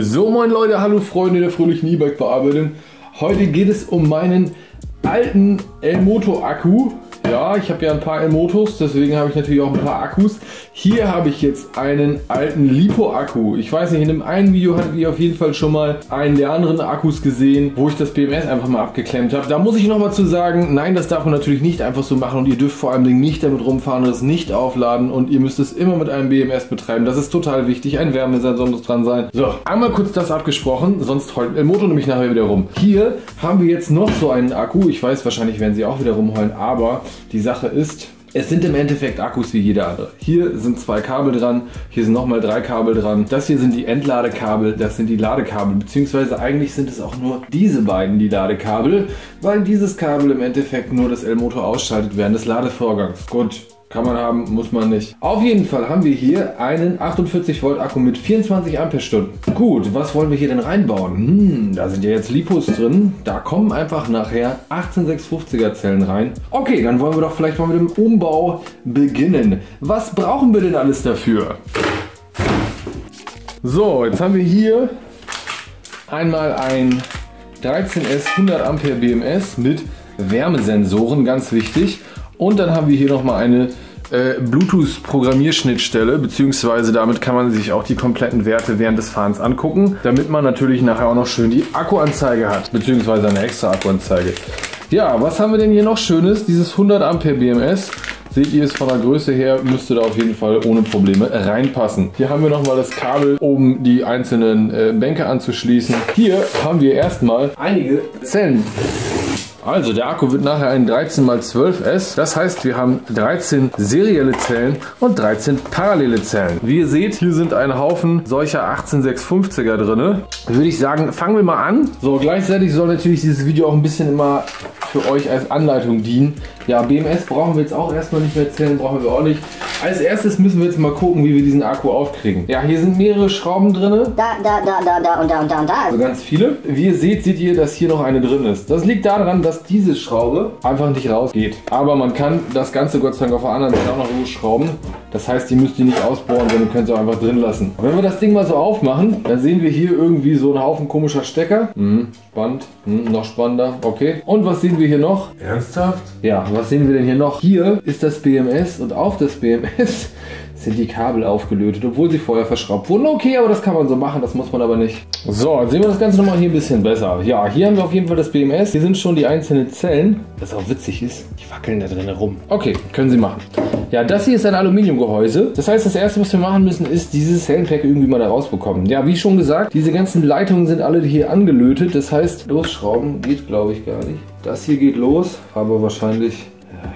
So moin Leute, hallo Freunde der fröhlichen E-Bike-Bearbeitung. Heute geht es um meinen alten Elmoto Akku ja, ich habe ja ein paar Elmotos, deswegen habe ich natürlich auch ein paar Akkus. Hier habe ich jetzt einen alten Lipo-Akku. Ich weiß nicht, in dem einen Video hattet ihr auf jeden Fall schon mal einen der anderen Akkus gesehen, wo ich das BMS einfach mal abgeklemmt habe. Da muss ich noch mal zu sagen, nein, das darf man natürlich nicht einfach so machen und ihr dürft vor allem nicht damit rumfahren und es nicht aufladen und ihr müsst es immer mit einem BMS betreiben. Das ist total wichtig. Ein Wärmesensor muss dran sein. So, einmal kurz das abgesprochen, sonst heult der Motor nämlich nachher wieder rum. Hier haben wir jetzt noch so einen Akku. Ich weiß, wahrscheinlich werden sie auch wieder rumheulen, aber die Sache ist, es sind im Endeffekt Akkus wie jeder andere. Hier sind zwei Kabel dran, hier sind nochmal drei Kabel dran. Das hier sind die Entladekabel, das sind die Ladekabel, beziehungsweise eigentlich sind es auch nur diese beiden die Ladekabel, weil dieses Kabel im Endeffekt nur das L-Motor ausschaltet während des Ladevorgangs. Gut, kann man haben, muss man nicht. Auf jeden Fall haben wir hier einen 48 Volt Akku mit 24 Ampere-Stunden. Gut, was wollen wir hier denn reinbauen? Hm, da sind ja jetzt Lipos drin. Da kommen einfach nachher 18650er Zellen rein. Okay, dann wollen wir doch vielleicht mal mit dem Umbau beginnen. Was brauchen wir denn alles dafür? So, jetzt haben wir hier einmal ein 13S 100 Ampere BMS mit Wärmesensoren, ganz wichtig. Und dann haben wir hier nochmal eine äh, Bluetooth-Programmierschnittstelle, beziehungsweise damit kann man sich auch die kompletten Werte während des Fahrens angucken, damit man natürlich nachher auch noch schön die Akkuanzeige hat, beziehungsweise eine extra Akkuanzeige. Ja, was haben wir denn hier noch Schönes? Dieses 100 Ampere BMS. Seht ihr es von der Größe her, müsste da auf jeden Fall ohne Probleme reinpassen. Hier haben wir nochmal das Kabel, um die einzelnen äh, Bänke anzuschließen. Hier haben wir erstmal einige Zellen also der Akku wird nachher ein 13x12S. Das heißt, wir haben 13 serielle Zellen und 13 parallele Zellen. Wie ihr seht, hier sind ein Haufen solcher 18650er drin. Würde ich sagen, fangen wir mal an. So, gleichzeitig soll natürlich dieses Video auch ein bisschen immer für euch als Anleitung dienen. Ja, BMS brauchen wir jetzt auch erstmal nicht mehr zählen, brauchen wir auch nicht. Als erstes müssen wir jetzt mal gucken, wie wir diesen Akku aufkriegen. Ja, hier sind mehrere Schrauben drin. Da, da, da, da, da und da und da und da. Also ganz viele. Wie ihr seht, seht ihr, dass hier noch eine drin ist. Das liegt daran, dass diese Schraube einfach nicht rausgeht. Aber man kann das Ganze Gott sei Dank auf der anderen Seite auch noch schrauben. Das heißt, ihr müsst die nicht ausbohren, sondern könnt sie auch einfach drin lassen. Wenn wir das Ding mal so aufmachen, dann sehen wir hier irgendwie so einen Haufen komischer Stecker. Hm, spannend. Hm, noch spannender. Okay. Und was sehen wir hier noch? Ernsthaft? Ja, was sehen wir denn hier noch? Hier ist das BMS und auf das BMS sind die Kabel aufgelötet, obwohl sie vorher verschraubt wurden. Okay, aber das kann man so machen, das muss man aber nicht. So, jetzt sehen wir das Ganze nochmal hier ein bisschen besser. Ja, hier haben wir auf jeden Fall das BMS. Hier sind schon die einzelnen Zellen. Was auch witzig ist, die wackeln da drin rum. Okay, können sie machen. Ja, das hier ist ein Aluminiumgehäuse. Das heißt, das erste, was wir machen müssen, ist dieses Zellenpack irgendwie mal da rausbekommen. Ja, wie schon gesagt, diese ganzen Leitungen sind alle hier angelötet. Das heißt, losschrauben geht, glaube ich, gar nicht. Das hier geht los, aber wahrscheinlich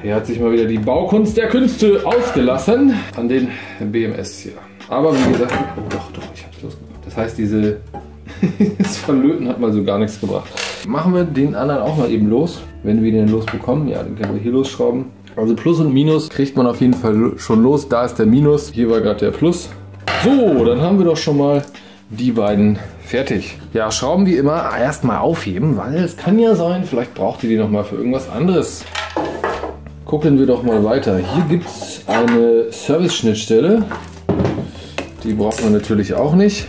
hier hat sich mal wieder die Baukunst der Künste ausgelassen an den BMS hier. Aber wie gesagt, oh doch, doch, ich hab's losgebracht. Das heißt, diese das Verlöten hat mal so gar nichts gebracht. Machen wir den anderen auch mal eben los, wenn wir den losbekommen. Ja, den können wir hier losschrauben. Also Plus und Minus kriegt man auf jeden Fall schon los. Da ist der Minus, hier war gerade der Plus. So, dann haben wir doch schon mal die beiden fertig. Ja, Schrauben wie immer erstmal aufheben, weil es kann ja sein, vielleicht braucht ihr die nochmal für irgendwas anderes. Gucken wir doch mal weiter. Hier gibt es eine Service-Schnittstelle. Die braucht man natürlich auch nicht.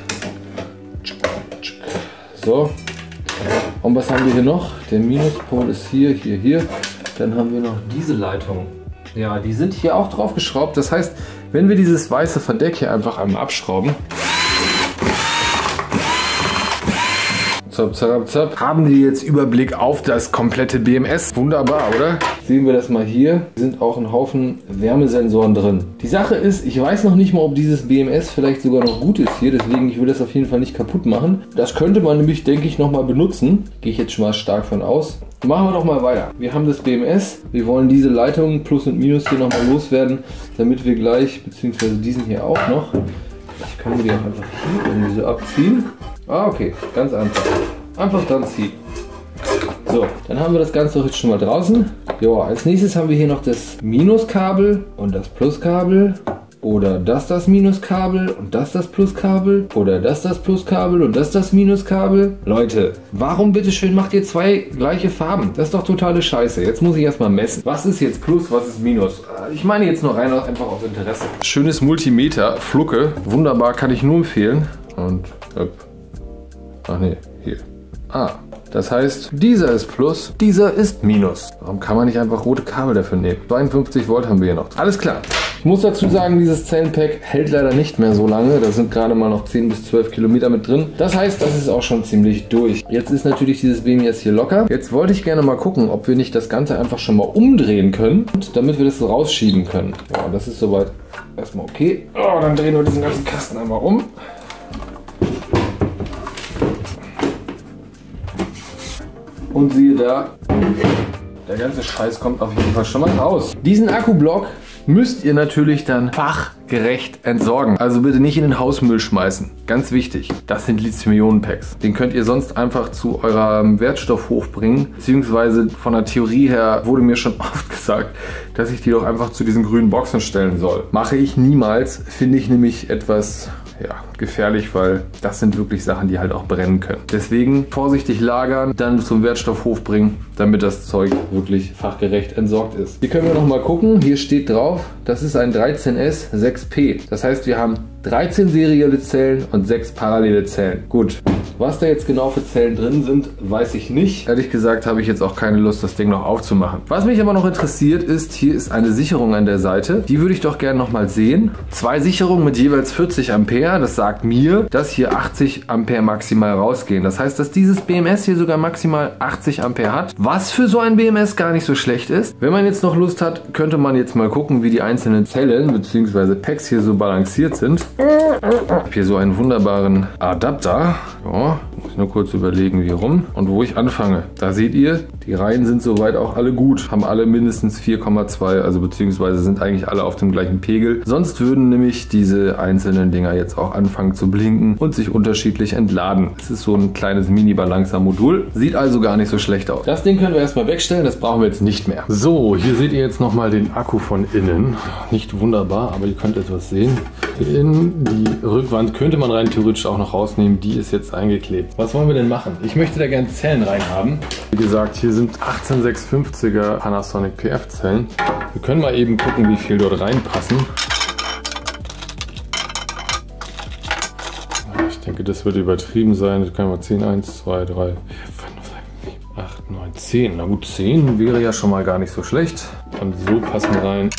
So. Und was haben wir hier noch? Der Minuspol ist hier, hier, hier. Dann haben wir noch diese Leitung. Ja, die sind hier auch drauf geschraubt. Das heißt, wenn wir dieses weiße Verdeck hier einfach einmal abschrauben, Zap, zap, zap. Haben die jetzt Überblick auf das komplette BMS? Wunderbar, oder? Sehen wir das mal hier. Sind auch ein Haufen Wärmesensoren drin. Die Sache ist, ich weiß noch nicht mal, ob dieses BMS vielleicht sogar noch gut ist hier. Deswegen, ich will das auf jeden Fall nicht kaputt machen. Das könnte man nämlich, denke ich, nochmal benutzen. Gehe ich jetzt schon mal stark von aus. Machen wir doch mal weiter. Wir haben das BMS. Wir wollen diese Leitungen Plus und Minus hier nochmal loswerden, damit wir gleich, beziehungsweise diesen hier auch noch. Ich kann mir die auch einfach hier irgendwie so abziehen. Ah, okay, ganz einfach. Einfach dran ziehen. So, dann haben wir das Ganze jetzt schon mal draußen. Jo, als nächstes haben wir hier noch das Minuskabel und das Pluskabel. Oder das das Minuskabel und das das Pluskabel. Oder das das Pluskabel und das das Minuskabel. Leute, warum bitteschön macht ihr zwei gleiche Farben? Das ist doch totale Scheiße. Jetzt muss ich erstmal messen. Was ist jetzt Plus, was ist Minus? Ich meine jetzt nur rein einfach auf Interesse. Schönes Multimeter, Flucke. Wunderbar, kann ich nur empfehlen. Und, öpp. Ach nee, hier. Ah, das heißt, dieser ist Plus, dieser ist Minus. Warum kann man nicht einfach rote Kabel dafür nehmen? 52 Volt haben wir hier noch. Alles klar. Ich muss dazu sagen, dieses Zellenpack hält leider nicht mehr so lange. Da sind gerade mal noch 10 bis 12 Kilometer mit drin. Das heißt, das ist auch schon ziemlich durch. Jetzt ist natürlich dieses Beam jetzt hier locker. Jetzt wollte ich gerne mal gucken, ob wir nicht das Ganze einfach schon mal umdrehen können, damit wir das rausschieben können. Ja, das ist soweit erstmal okay. Oh, dann drehen wir diesen ganzen Kasten einmal um. Und siehe da, der ganze Scheiß kommt auf jeden Fall schon mal raus. Diesen Akkublock müsst ihr natürlich dann fachgerecht entsorgen. Also bitte nicht in den Hausmüll schmeißen. Ganz wichtig, das sind Lithium-Ionen-Packs. Den könnt ihr sonst einfach zu eurem Wertstoffhof bringen. Beziehungsweise von der Theorie her wurde mir schon oft gesagt, dass ich die doch einfach zu diesen grünen Boxen stellen soll. Mache ich niemals, finde ich nämlich etwas ja, gefährlich, weil das sind wirklich Sachen, die halt auch brennen können. Deswegen vorsichtig lagern, dann zum Wertstoffhof bringen, damit das Zeug wirklich fachgerecht entsorgt ist. Hier können wir noch mal gucken. Hier steht drauf, das ist ein 13S 6P. Das heißt, wir haben 13 serielle Zellen und 6 parallele Zellen. Gut, was da jetzt genau für Zellen drin sind, weiß ich nicht. Ehrlich gesagt habe ich jetzt auch keine Lust, das Ding noch aufzumachen. Was mich aber noch interessiert ist, hier ist eine Sicherung an der Seite. Die würde ich doch gerne noch mal sehen. Zwei Sicherungen mit jeweils 40 Ampere. Das sagt mir, dass hier 80 Ampere maximal rausgehen. Das heißt, dass dieses BMS hier sogar maximal 80 Ampere hat. Was für so ein BMS gar nicht so schlecht ist. Wenn man jetzt noch Lust hat, könnte man jetzt mal gucken, wie die einzelnen Zellen bzw. Packs hier so balanciert sind. Ich habe hier so einen wunderbaren Adapter. Ja, now. Muss nur kurz überlegen, wie rum und wo ich anfange. Da seht ihr, die Reihen sind soweit auch alle gut. Haben alle mindestens 4,2, also beziehungsweise sind eigentlich alle auf dem gleichen Pegel. Sonst würden nämlich diese einzelnen Dinger jetzt auch anfangen zu blinken und sich unterschiedlich entladen. Es ist so ein kleines Mini-Balancer-Modul. Sieht also gar nicht so schlecht aus. Das Ding können wir erstmal wegstellen, das brauchen wir jetzt nicht mehr. So, hier seht ihr jetzt nochmal den Akku von innen. Nicht wunderbar, aber ihr könnt etwas sehen. In die Rückwand könnte man rein theoretisch auch noch rausnehmen. Die ist jetzt eingeklebt. Was wollen wir denn machen? Ich möchte da gerne Zellen rein haben. Wie gesagt, hier sind 18650er Panasonic PF Zellen. Wir können mal eben gucken, wie viel dort reinpassen. Ich denke, das wird übertrieben sein. Das können wir 10, 1, 2, 3, 4, 5, 6, 7, 8, 9, 10. Na gut, 10 wäre ja schon mal gar nicht so schlecht. Und so passen rein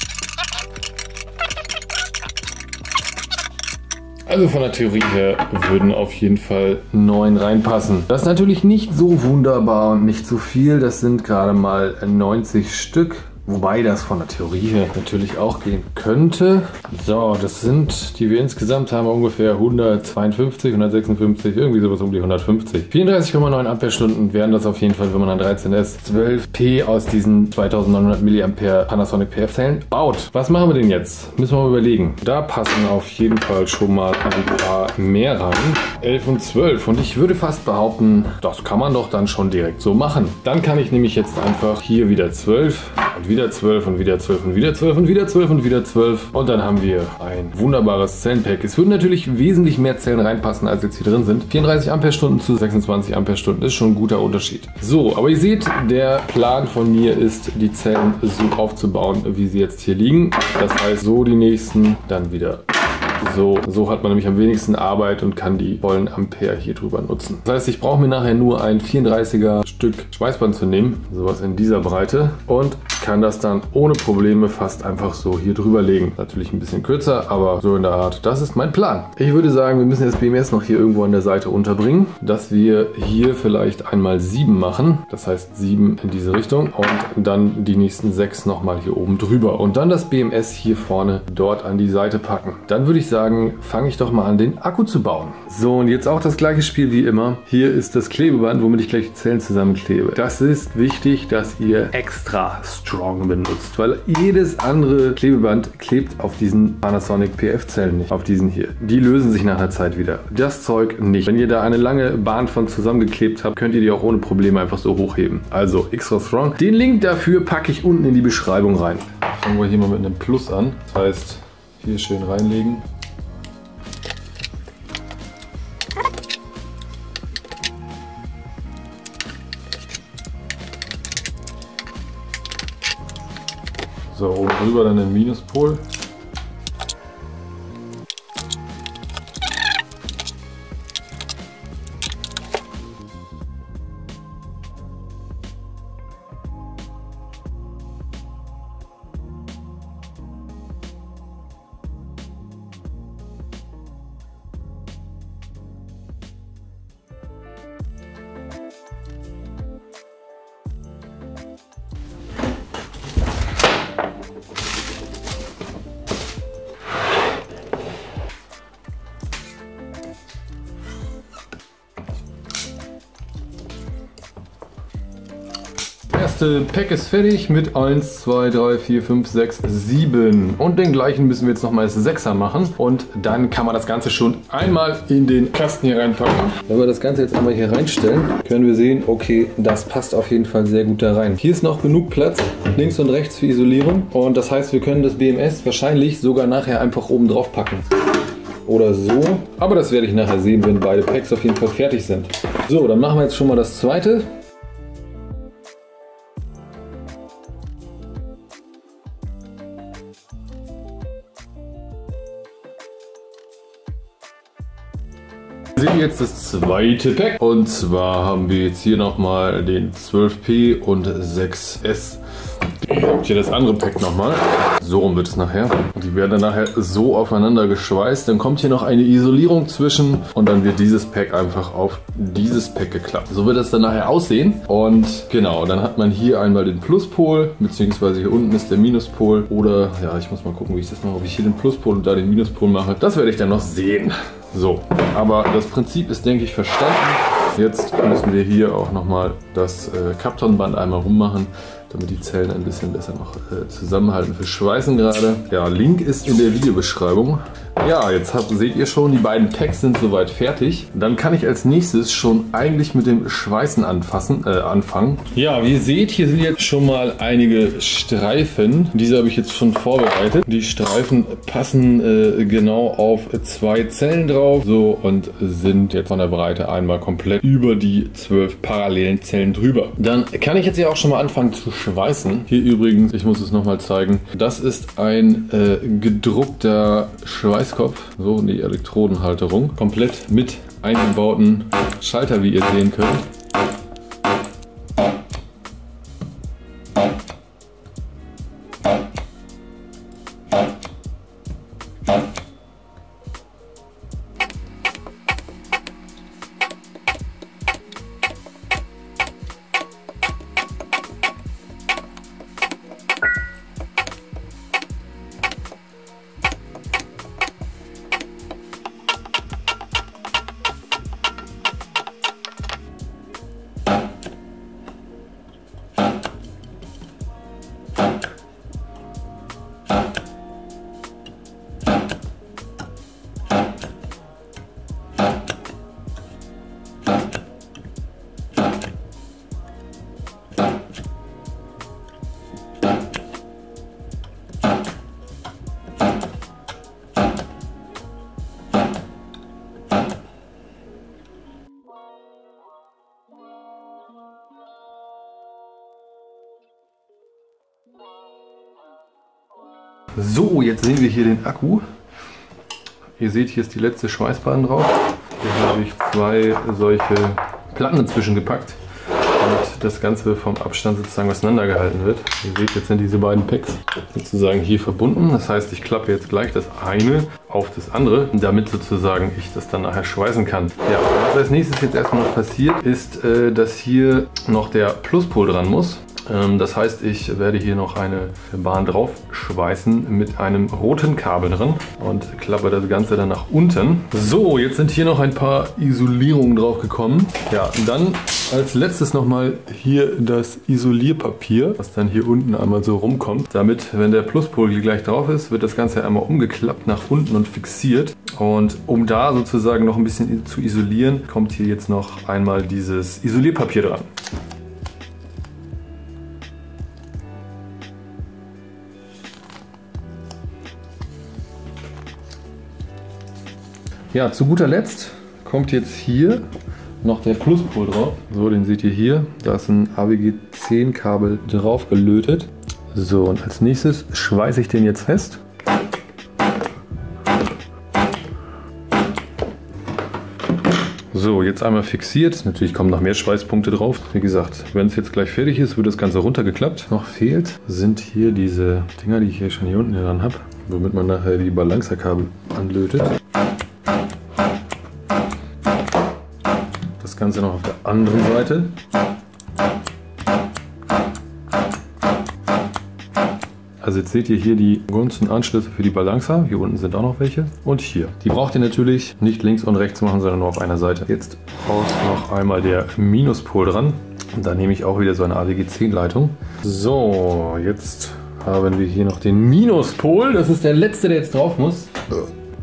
Also von der Theorie her würden auf jeden Fall neun reinpassen. Das ist natürlich nicht so wunderbar und nicht so viel. Das sind gerade mal 90 Stück. Wobei das von der Theorie her natürlich auch gehen könnte. So, das sind, die wir insgesamt haben, ungefähr 152, 156, irgendwie sowas um die 150. 34,9 Ampere-Stunden wären das auf jeden Fall, wenn man ein 13S 12P aus diesen 2900 mAh Panasonic PF-Zellen baut. Was machen wir denn jetzt? Müssen wir mal überlegen. Da passen auf jeden Fall schon mal ein paar mehr rein. 11 und 12. Und ich würde fast behaupten, das kann man doch dann schon direkt so machen. Dann kann ich nämlich jetzt einfach hier wieder 12 und wieder 12 und wieder 12 und wieder 12 und wieder 12 und wieder 12. Und dann haben wir ein wunderbares Zellenpack. Es würden natürlich wesentlich mehr Zellen reinpassen, als jetzt hier drin sind. 34 Ampere-Stunden zu 26 Ampere-Stunden ist schon ein guter Unterschied. So, aber ihr seht, der Plan von mir ist, die Zellen so aufzubauen, wie sie jetzt hier liegen. Das heißt, so die nächsten, dann wieder so, so hat man nämlich am wenigsten Arbeit und kann die vollen Ampere hier drüber nutzen. Das heißt, ich brauche mir nachher nur ein 34er Stück Schweißband zu nehmen, sowas in dieser Breite und kann das dann ohne Probleme fast einfach so hier drüber legen. Natürlich ein bisschen kürzer, aber so in der Art. Das ist mein Plan. Ich würde sagen, wir müssen das BMS noch hier irgendwo an der Seite unterbringen, dass wir hier vielleicht einmal sieben machen. Das heißt sieben in diese Richtung und dann die nächsten sechs nochmal hier oben drüber und dann das BMS hier vorne dort an die Seite packen. Dann würde ich sagen, fange ich doch mal an, den Akku zu bauen. So, und jetzt auch das gleiche Spiel wie immer. Hier ist das Klebeband, womit ich gleich die Zellen zusammenklebe. Das ist wichtig, dass ihr extra strong benutzt, weil jedes andere Klebeband klebt auf diesen Panasonic PF-Zellen nicht, auf diesen hier. Die lösen sich nach einer Zeit wieder. Das Zeug nicht. Wenn ihr da eine lange Bahn von zusammengeklebt habt, könnt ihr die auch ohne Probleme einfach so hochheben. Also extra strong. Den Link dafür packe ich unten in die Beschreibung rein. Fangen wir hier mal mit einem Plus an. Das heißt, hier schön reinlegen. So, oben drüber dann den Minuspol. Erste Pack ist fertig mit 1, 2, 3, 4, 5, 6, 7. Und den gleichen müssen wir jetzt nochmal als 6er machen. Und dann kann man das Ganze schon einmal in den Kasten hier reinpacken. Wenn wir das Ganze jetzt einmal hier reinstellen, können wir sehen, okay, das passt auf jeden Fall sehr gut da rein. Hier ist noch genug Platz, links und rechts für Isolierung. Und das heißt, wir können das BMS wahrscheinlich sogar nachher einfach oben drauf packen oder so. Aber das werde ich nachher sehen, wenn beide Packs auf jeden Fall fertig sind. So, dann machen wir jetzt schon mal das zweite. Jetzt das zweite Pack und zwar haben wir jetzt hier nochmal den 12P und 6S Habt ihr das andere Pack nochmal? So rum wird es nachher. Die werden dann nachher so aufeinander geschweißt. Dann kommt hier noch eine Isolierung zwischen und dann wird dieses Pack einfach auf dieses Pack geklappt. So wird es dann nachher aussehen. Und genau, dann hat man hier einmal den Pluspol, beziehungsweise hier unten ist der Minuspol. Oder, ja, ich muss mal gucken, wie ich das mache, ob ich hier den Pluspol und da den Minuspol mache. Das werde ich dann noch sehen. So, aber das Prinzip ist, denke ich, verstanden. Jetzt müssen wir hier auch nochmal das äh, Kaptonband einmal rummachen damit die Zellen ein bisschen besser noch äh, zusammenhalten für Schweißen gerade. Ja, Link ist in der Videobeschreibung. Ja, jetzt habt, seht ihr schon, die beiden Packs sind soweit fertig. Dann kann ich als nächstes schon eigentlich mit dem Schweißen anfassen, äh, anfangen. Ja, wie ihr seht, hier sind jetzt schon mal einige Streifen. Diese habe ich jetzt schon vorbereitet. Die Streifen passen äh, genau auf zwei Zellen drauf. So und sind jetzt von der Breite einmal komplett über die zwölf parallelen Zellen drüber. Dann kann ich jetzt ja auch schon mal anfangen zu schweißen. Hier übrigens, ich muss es nochmal zeigen, das ist ein äh, gedruckter Schweißkopf, so die Elektrodenhalterung, komplett mit eingebauten Schalter, wie ihr sehen könnt. So, jetzt sehen wir hier den Akku. Ihr seht, hier ist die letzte Schweißbahn drauf. Hier habe ich zwei solche Platten dazwischen gepackt, damit das Ganze vom Abstand sozusagen auseinandergehalten wird. Ihr seht, jetzt sind diese beiden Packs sozusagen hier verbunden. Das heißt, ich klappe jetzt gleich das eine auf das andere, damit sozusagen ich das dann nachher schweißen kann. Ja, was als nächstes jetzt erstmal passiert, ist, äh, dass hier noch der Pluspol dran muss. Ähm, das heißt, ich werde hier noch eine Bahn drauf schweißen mit einem roten Kabel drin und klappe das Ganze dann nach unten. So, jetzt sind hier noch ein paar Isolierungen drauf gekommen. Ja, dann als letztes nochmal hier das Isolierpapier, was dann hier unten einmal so rumkommt. Damit, wenn der Pluspol hier gleich drauf ist, wird das Ganze einmal umgeklappt nach unten und fixiert. Und um da sozusagen noch ein bisschen zu isolieren, kommt hier jetzt noch einmal dieses Isolierpapier dran. Ja, zu guter Letzt kommt jetzt hier noch der Pluspol drauf. So, den seht ihr hier. Da ist ein AWG 10 Kabel drauf gelötet. So, und als nächstes schweiße ich den jetzt fest. So, jetzt einmal fixiert. Natürlich kommen noch mehr Schweißpunkte drauf. Wie gesagt, wenn es jetzt gleich fertig ist, wird das Ganze runtergeklappt. Noch fehlt sind hier diese Dinger, die ich hier schon hier unten dran habe, womit man nachher die Balancerkabel anlötet. Ganze noch auf der anderen Seite. Also jetzt seht ihr hier die ganzen Anschlüsse für die Balancer. Hier unten sind auch noch welche. Und hier. Die braucht ihr natürlich nicht links und rechts machen, sondern nur auf einer Seite. Jetzt braucht noch einmal der Minuspol dran. Und da nehme ich auch wieder so eine AWG-10-Leitung. So, jetzt haben wir hier noch den Minuspol. Das ist der letzte, der jetzt drauf muss.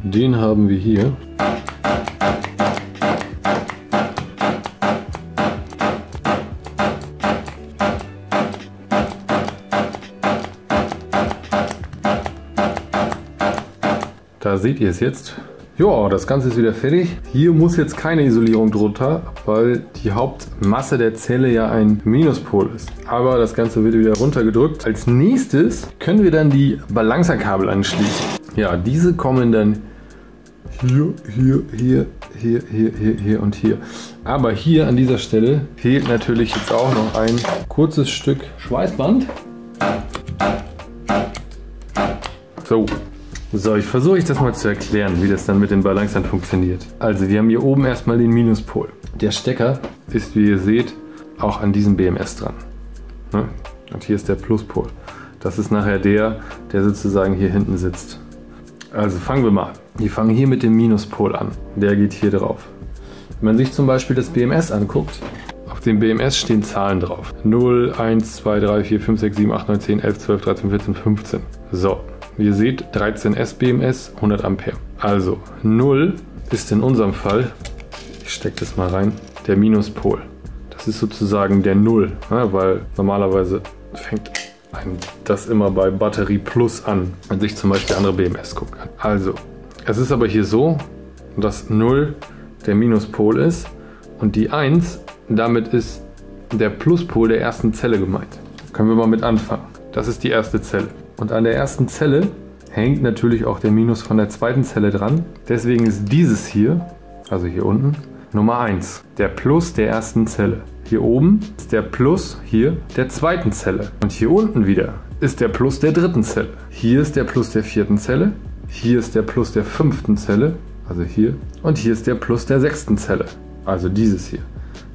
Den haben wir hier. Da seht ihr es jetzt. Ja, das Ganze ist wieder fertig. Hier muss jetzt keine Isolierung drunter, weil die Hauptmasse der Zelle ja ein Minuspol ist. Aber das Ganze wird wieder runtergedrückt. Als nächstes können wir dann die Balancerkabel anschließen. Ja, diese kommen dann hier, hier, hier, hier, hier, hier, hier und hier. Aber hier an dieser Stelle fehlt natürlich jetzt auch noch ein kurzes Stück Schweißband. So, so, ich versuche euch das mal zu erklären, wie das dann mit dem Balancern funktioniert. Also, wir haben hier oben erstmal den Minuspol. Der Stecker ist, wie ihr seht, auch an diesem BMS dran. Ne? Und hier ist der Pluspol. Das ist nachher der, der sozusagen hier hinten sitzt. Also fangen wir mal. Wir fangen hier mit dem Minuspol an. Der geht hier drauf. Wenn man sich zum Beispiel das BMS anguckt, auf dem BMS stehen Zahlen drauf. 0, 1, 2, 3, 4, 5, 6, 7, 8, 9, 10, 11, 12, 13, 14, 15. So, wie ihr seht, 13 SBMS, 100 Ampere. Also 0 ist in unserem Fall, ich stecke das mal rein, der Minuspol. Das ist sozusagen der 0, ja, weil normalerweise fängt das immer bei Batterie Plus an, wenn sich zum Beispiel andere BMS guckt. Also, es ist aber hier so, dass 0 der Minuspol ist und die 1, damit ist der Pluspol der ersten Zelle gemeint. Können wir mal mit anfangen. Das ist die erste Zelle. Und an der ersten Zelle hängt natürlich auch der Minus von der zweiten Zelle dran. Deswegen ist dieses hier, also hier unten, Nummer 1. Der Plus der ersten Zelle. Hier oben ist der Plus hier der zweiten Zelle. Und hier unten wieder ist der Plus der dritten Zelle. Hier ist der Plus der vierten Zelle. Hier ist der Plus der fünften Zelle. Also hier. Und hier ist der Plus der sechsten Zelle. Also dieses hier.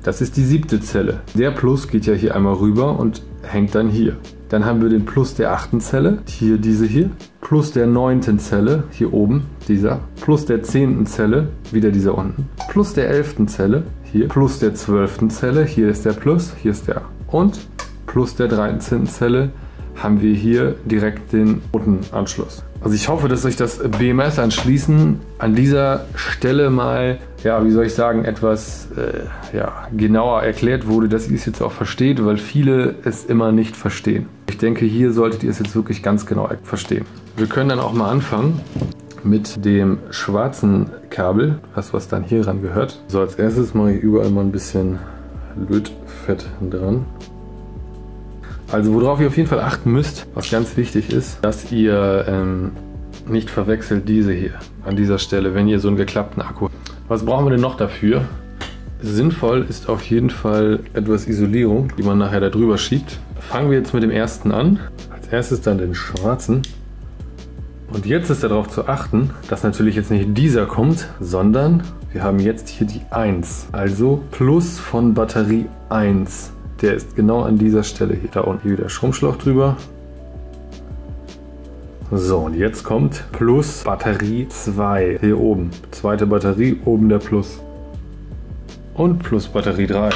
Das ist die siebte Zelle. Der Plus geht ja hier einmal rüber und hängt dann hier. Dann haben wir den Plus der achten Zelle, hier diese hier, plus der neunten Zelle, hier oben, dieser, plus der zehnten Zelle, wieder dieser unten, plus der elften Zelle, hier, plus der zwölften Zelle, hier ist der Plus, hier ist der und plus der 13. Zelle haben wir hier direkt den roten Anschluss. Also ich hoffe, dass euch das BMS anschließen an dieser Stelle mal, ja, wie soll ich sagen, etwas äh, ja, genauer erklärt wurde, dass ihr es jetzt auch versteht, weil viele es immer nicht verstehen. Ich denke, hier solltet ihr es jetzt wirklich ganz genau verstehen. Wir können dann auch mal anfangen mit dem schwarzen Kabel, das was dann hier ran gehört. So, als erstes mache ich überall mal ein bisschen Lötfett dran. Also worauf ihr auf jeden Fall achten müsst, was ganz wichtig ist, dass ihr ähm, nicht verwechselt diese hier an dieser Stelle, wenn ihr so einen geklappten Akku. Was brauchen wir denn noch dafür? Sinnvoll ist auf jeden Fall etwas Isolierung, die man nachher da drüber schiebt. Fangen wir jetzt mit dem ersten an. Als erstes dann den schwarzen. Und jetzt ist darauf zu achten, dass natürlich jetzt nicht dieser kommt, sondern wir haben jetzt hier die 1. Also Plus von Batterie 1. Der ist genau an dieser Stelle hier. Da unten wieder Schrumpfschlauch drüber. So, und jetzt kommt Plus Batterie 2 hier oben. Zweite Batterie, oben der Plus. Und Plus Batterie 3.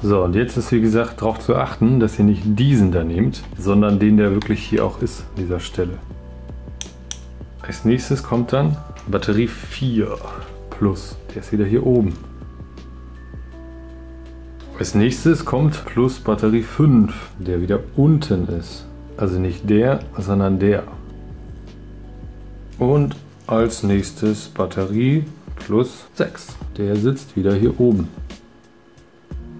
So, und jetzt ist wie gesagt darauf zu achten, dass ihr nicht diesen da nehmt, sondern den, der wirklich hier auch ist, an dieser Stelle. Als nächstes kommt dann Batterie 4 Plus. Der ist wieder hier oben. Als nächstes kommt plus Batterie 5, der wieder unten ist. Also nicht der, sondern der. Und als nächstes Batterie plus 6. Der sitzt wieder hier oben.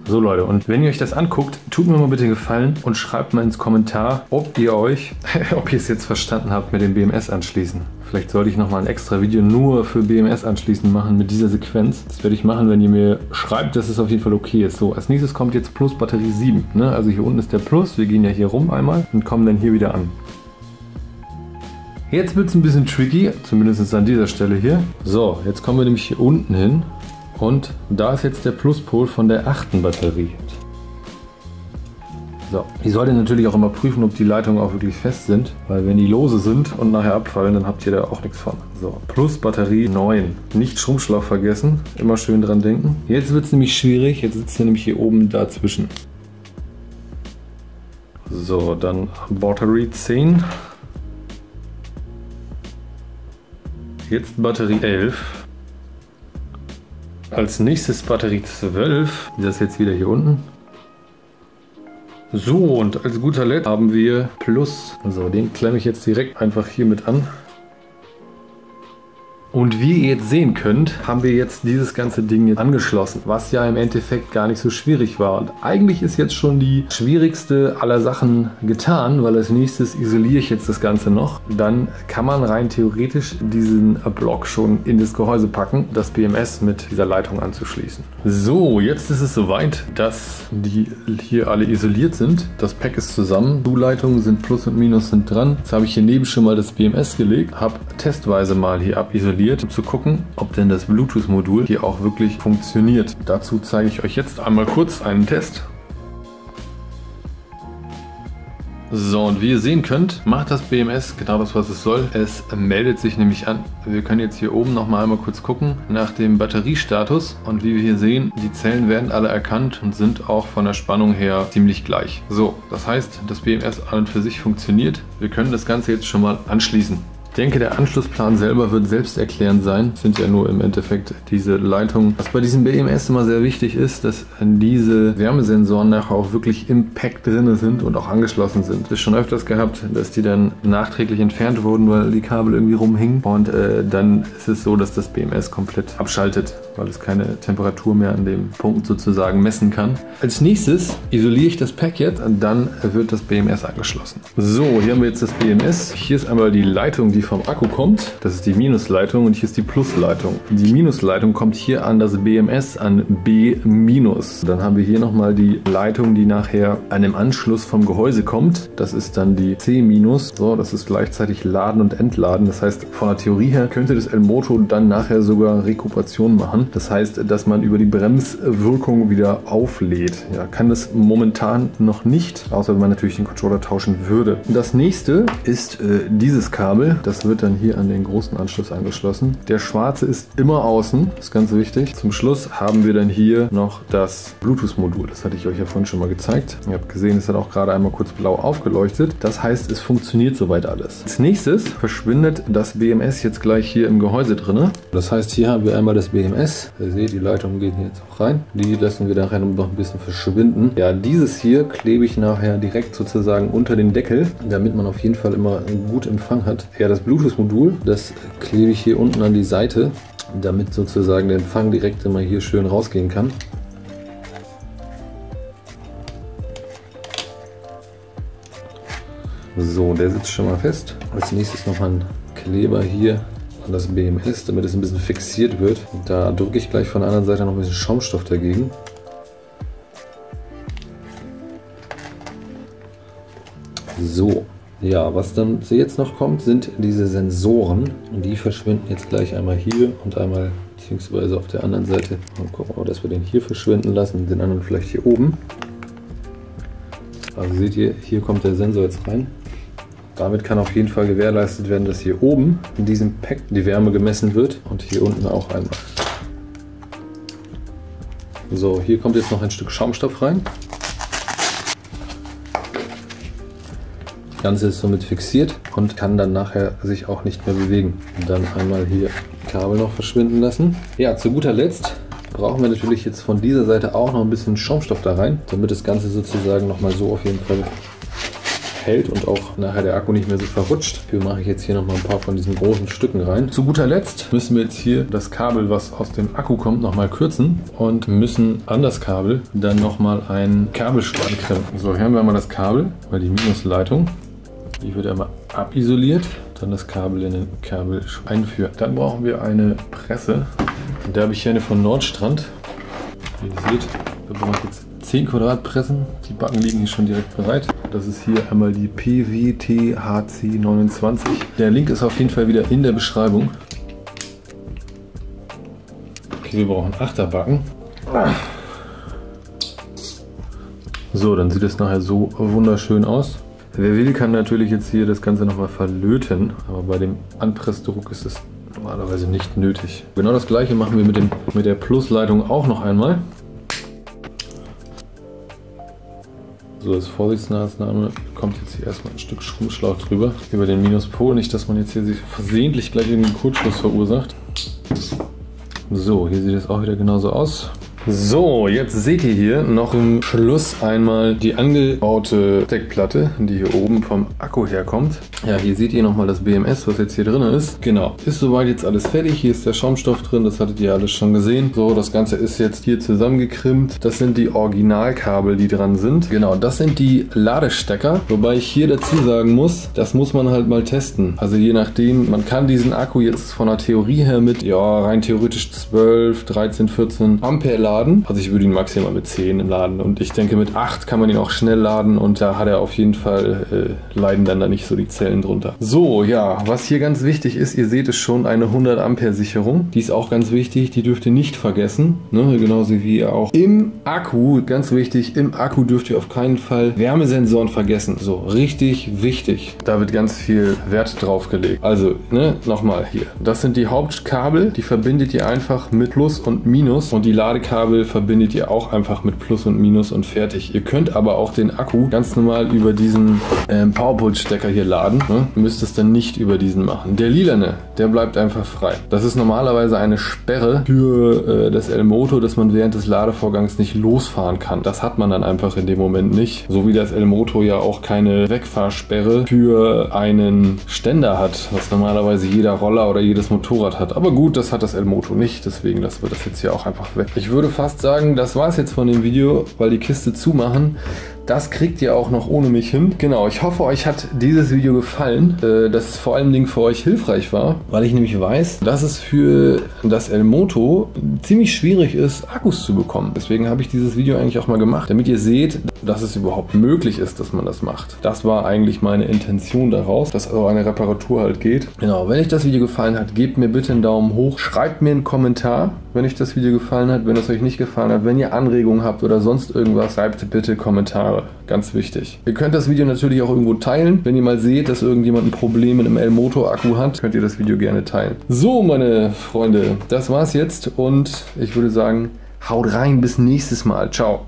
So Leute, und wenn ihr euch das anguckt, tut mir mal bitte Gefallen und schreibt mal ins Kommentar, ob ihr euch, ob ihr es jetzt verstanden habt mit dem BMS anschließen. Vielleicht sollte ich nochmal ein extra Video nur für BMS anschließen machen mit dieser Sequenz. Das werde ich machen, wenn ihr mir schreibt, dass es auf jeden Fall okay ist. So, als nächstes kommt jetzt Plus Batterie 7. Ne? Also hier unten ist der Plus, wir gehen ja hier rum einmal und kommen dann hier wieder an. Jetzt wird es ein bisschen tricky, zumindest an dieser Stelle hier. So, jetzt kommen wir nämlich hier unten hin und da ist jetzt der Pluspol von der achten Batterie. So, ihr solltet natürlich auch immer prüfen, ob die Leitungen auch wirklich fest sind, weil wenn die lose sind und nachher abfallen, dann habt ihr da auch nichts von. So, plus Batterie 9. Nicht Schrumpfschlauch vergessen, immer schön dran denken. Jetzt wird es nämlich schwierig, jetzt sitzt ihr nämlich hier oben dazwischen. So, dann Battery 10. Jetzt Batterie 11. Als nächstes Batterie 12. Das ist jetzt wieder hier unten. So, und als guter Letzt haben wir Plus. So, den klemme ich jetzt direkt einfach hier mit an. Und wie ihr jetzt sehen könnt, haben wir jetzt dieses ganze Ding jetzt angeschlossen, was ja im Endeffekt gar nicht so schwierig war. Und eigentlich ist jetzt schon die schwierigste aller Sachen getan, weil als nächstes isoliere ich jetzt das Ganze noch. Dann kann man rein theoretisch diesen Block schon in das Gehäuse packen, das BMS mit dieser Leitung anzuschließen. So, jetzt ist es soweit, dass die hier alle isoliert sind. Das Pack ist zusammen. Du-Leitungen sind Plus und Minus sind dran. Jetzt habe ich hier neben schon mal das BMS gelegt, habe testweise mal hier abisoliert um zu gucken, ob denn das Bluetooth-Modul hier auch wirklich funktioniert. Dazu zeige ich euch jetzt einmal kurz einen Test. So, und wie ihr sehen könnt, macht das BMS genau das, was es soll. Es meldet sich nämlich an. Wir können jetzt hier oben noch mal einmal kurz gucken nach dem Batteriestatus. Und wie wir hier sehen, die Zellen werden alle erkannt und sind auch von der Spannung her ziemlich gleich. So, das heißt, das BMS an und für sich funktioniert. Wir können das Ganze jetzt schon mal anschließen. Ich denke, der Anschlussplan selber wird selbsterklärend sein. Es sind ja nur im Endeffekt diese Leitungen. Was bei diesem BMS immer sehr wichtig ist, dass diese Wärmesensoren nachher auch wirklich im Pack drin sind und auch angeschlossen sind. Das ist schon öfters gehabt, dass die dann nachträglich entfernt wurden, weil die Kabel irgendwie rumhingen. Und äh, dann ist es so, dass das BMS komplett abschaltet, weil es keine Temperatur mehr an dem Punkt sozusagen messen kann. Als nächstes isoliere ich das Pack jetzt und dann wird das BMS angeschlossen. So, hier haben wir jetzt das BMS. Hier ist einmal die Leitung, die vom Akku kommt. Das ist die Minusleitung und hier ist die Plusleitung. Die Minusleitung kommt hier an das BMS an B-. Dann haben wir hier nochmal die Leitung, die nachher an dem Anschluss vom Gehäuse kommt. Das ist dann die C-. So, das ist gleichzeitig Laden und Entladen. Das heißt, von der Theorie her könnte das El-Moto dann nachher sogar Rekuperation machen. Das heißt, dass man über die Bremswirkung wieder auflädt. Ja, kann das momentan noch nicht, außer wenn man natürlich den Controller tauschen würde. Das nächste ist äh, dieses Kabel. Das wird dann hier an den großen Anschluss angeschlossen. Der schwarze ist immer außen, das ist ganz wichtig. Zum Schluss haben wir dann hier noch das Bluetooth-Modul. Das hatte ich euch ja vorhin schon mal gezeigt. Ihr habt gesehen, es hat auch gerade einmal kurz blau aufgeleuchtet. Das heißt, es funktioniert soweit alles. Als nächstes verschwindet das BMS jetzt gleich hier im Gehäuse drin. Das heißt, hier haben wir einmal das BMS. Ihr seht, die Leitungen gehen hier jetzt auch rein. Die lassen wir nachher noch ein bisschen verschwinden. Ja, dieses hier klebe ich nachher direkt sozusagen unter den Deckel, damit man auf jeden Fall immer einen guten Empfang hat. Ja, das Bluetooth-Modul, das klebe ich hier unten an die Seite, damit sozusagen der Empfang direkt immer hier schön rausgehen kann. So, der sitzt schon mal fest. Als nächstes noch ein Kleber hier an das BMS, damit es ein bisschen fixiert wird. Da drücke ich gleich von der anderen Seite noch ein bisschen Schaumstoff dagegen. So, ja, was dann jetzt noch kommt, sind diese Sensoren. Und die verschwinden jetzt gleich einmal hier und einmal beziehungsweise auf der anderen Seite. Mal gucken, dass wir den hier verschwinden lassen, den anderen vielleicht hier oben. Also seht ihr, hier kommt der Sensor jetzt rein. Damit kann auf jeden Fall gewährleistet werden, dass hier oben in diesem Pack die Wärme gemessen wird und hier unten auch einmal. So, hier kommt jetzt noch ein Stück Schaumstoff rein. Ganze ist somit fixiert und kann dann nachher sich auch nicht mehr bewegen. Und dann einmal hier Kabel noch verschwinden lassen. Ja, zu guter Letzt brauchen wir natürlich jetzt von dieser Seite auch noch ein bisschen Schaumstoff da rein, damit das Ganze sozusagen nochmal so auf jeden Fall hält und auch nachher der Akku nicht mehr so verrutscht. Dafür mache ich jetzt hier nochmal ein paar von diesen großen Stücken rein. Zu guter Letzt müssen wir jetzt hier das Kabel, was aus dem Akku kommt, nochmal kürzen und müssen an das Kabel dann nochmal einen Kabelspann klemmen. So, hier haben wir mal das Kabel, weil die Minusleitung die wird einmal abisoliert, dann das Kabel in den Kabel einführen. Dann brauchen wir eine Presse. Da habe ich hier eine von Nordstrand. Wie ihr seht, da brauche ich jetzt 10 Quadratpressen. Die Backen liegen hier schon direkt bereit. Das ist hier einmal die PWTHC29. Der Link ist auf jeden Fall wieder in der Beschreibung. Okay, wir brauchen Achterbacken. So, dann sieht es nachher so wunderschön aus. Wer will, kann natürlich jetzt hier das Ganze nochmal verlöten, aber bei dem Anpressdruck ist es normalerweise nicht nötig. Genau das gleiche machen wir mit, dem, mit der Plusleitung auch noch einmal. So, als Vorsichtsmaßnahme kommt jetzt hier erstmal ein Stück Stromschlauch drüber über den Minuspol. Nicht, dass man jetzt hier sich versehentlich gleich irgendwie einen Kurzschluss verursacht. So, hier sieht es auch wieder genauso aus. So, jetzt seht ihr hier noch im Schluss einmal die angebaute Deckplatte, die hier oben vom Akku herkommt. Ja, hier seht ihr nochmal das BMS, was jetzt hier drin ist. Genau, ist soweit jetzt alles fertig. Hier ist der Schaumstoff drin, das hattet ihr alles schon gesehen. So, das Ganze ist jetzt hier zusammengekrimmt. Das sind die Originalkabel, die dran sind. Genau, das sind die Ladestecker. Wobei ich hier dazu sagen muss, das muss man halt mal testen. Also je nachdem, man kann diesen Akku jetzt von der Theorie her mit, ja, rein theoretisch 12, 13, 14 Ampere laden laden. Also ich würde ihn maximal mit 10 laden und ich denke mit 8 kann man ihn auch schnell laden und da hat er auf jeden Fall, äh, leiden dann da nicht so die Zellen drunter. So, ja, was hier ganz wichtig ist, ihr seht es schon, eine 100 Ampere Sicherung. Die ist auch ganz wichtig, die dürft ihr nicht vergessen. Ne? Genauso wie auch im Akku, ganz wichtig, im Akku dürft ihr auf keinen Fall Wärmesensoren vergessen. So, richtig wichtig. Da wird ganz viel Wert drauf gelegt. Also, ne, nochmal hier. Das sind die Hauptkabel, die verbindet ihr einfach mit Plus und Minus und die Ladekabel Kabel verbindet ihr auch einfach mit Plus und Minus und fertig. Ihr könnt aber auch den Akku ganz normal über diesen ähm, Powerpult-Stecker hier laden. Ne? Müsst es dann nicht über diesen machen. Der lilane, der bleibt einfach frei. Das ist normalerweise eine Sperre für äh, das L-Moto, dass man während des Ladevorgangs nicht losfahren kann. Das hat man dann einfach in dem Moment nicht. So wie das L-Moto ja auch keine Wegfahrsperre für einen Ständer hat, was normalerweise jeder Roller oder jedes Motorrad hat. Aber gut, das hat das L-Moto nicht, deswegen lassen wir das jetzt hier auch einfach weg. Ich würde fast sagen, das war es jetzt von dem Video, weil die Kiste zumachen. Das kriegt ihr auch noch ohne mich hin. Genau, ich hoffe, euch hat dieses Video gefallen, äh, dass es vor allen Dingen für euch hilfreich war, weil ich nämlich weiß, dass es für das Elmoto ziemlich schwierig ist, Akkus zu bekommen. Deswegen habe ich dieses Video eigentlich auch mal gemacht, damit ihr seht, dass es überhaupt möglich ist, dass man das macht. Das war eigentlich meine Intention daraus, dass also eine Reparatur halt geht. Genau, wenn euch das Video gefallen hat, gebt mir bitte einen Daumen hoch, schreibt mir einen Kommentar, wenn euch das Video gefallen hat, wenn es euch nicht gefallen hat, wenn ihr Anregungen habt oder sonst irgendwas, schreibt bitte Kommentare. Jahre. Ganz wichtig. Ihr könnt das Video natürlich auch irgendwo teilen. Wenn ihr mal seht, dass irgendjemand ein Problem mit einem L-Motor-Akku hat, könnt ihr das Video gerne teilen. So, meine Freunde, das war's jetzt und ich würde sagen, haut rein, bis nächstes Mal. Ciao.